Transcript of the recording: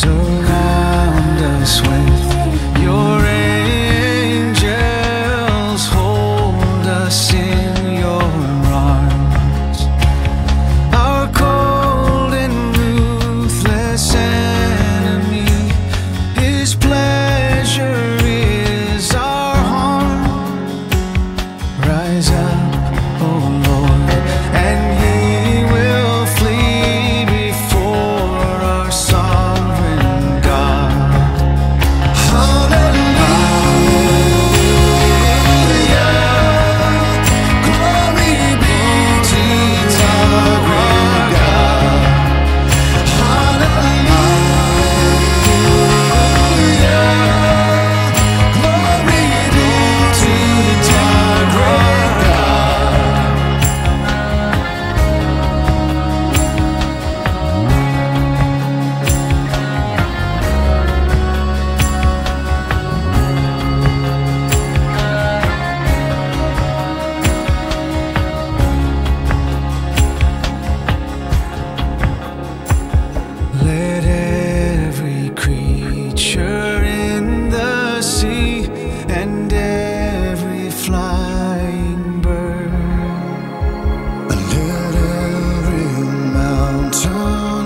surround us with your now